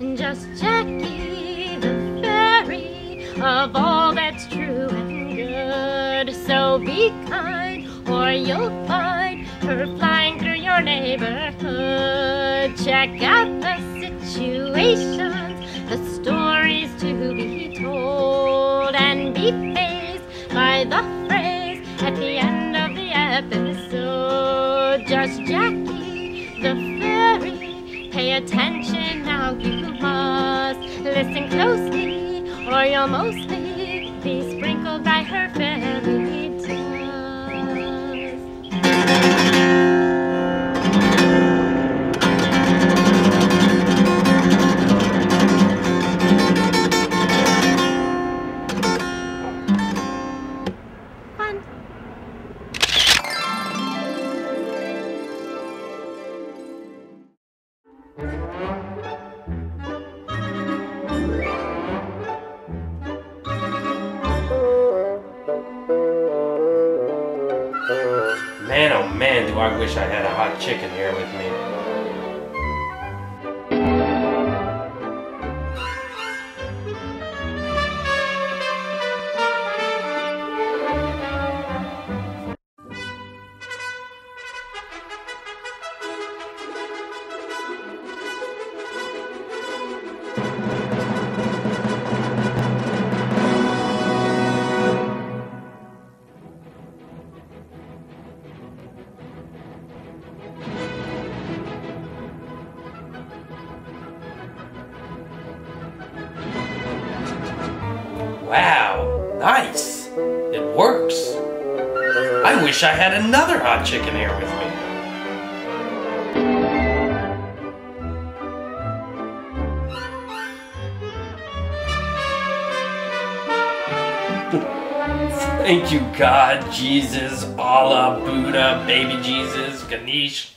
just Jackye the fairy of all that's true and good. So be kind, or you'll find her flying through your neighborhood. Check out the situations, the stories to be told, and be faced by the phrase at the end of the episode. Just Jackye the fairy, pay attention. Listen closely, or you'll mostly be sprinkled by her fairy Man, do I wish I had a hot chicken here with me. Nice. It works. I wish I had another hot chicken here with me. Thank you, God, Jesus, Allah, Buddha, baby Jesus, Ganesh.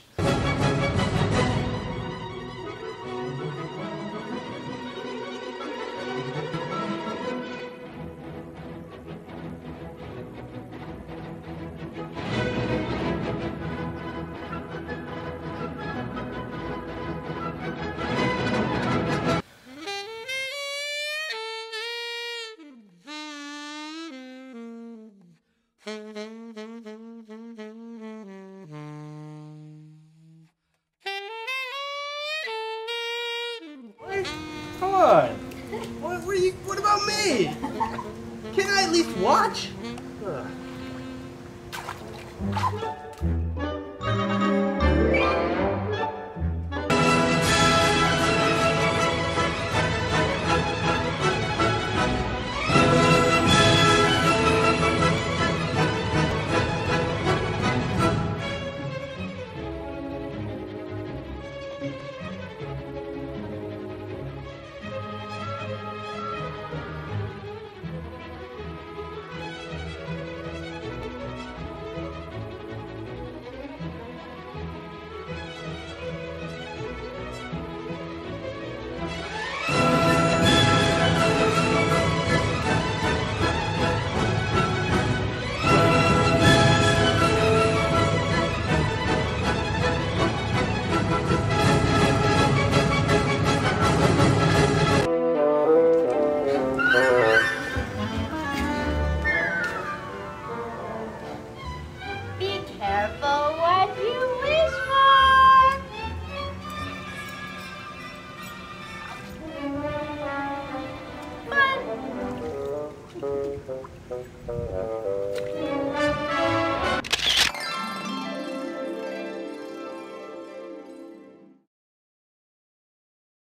On. What, what, you, what about me? Can I at least watch? Ugh.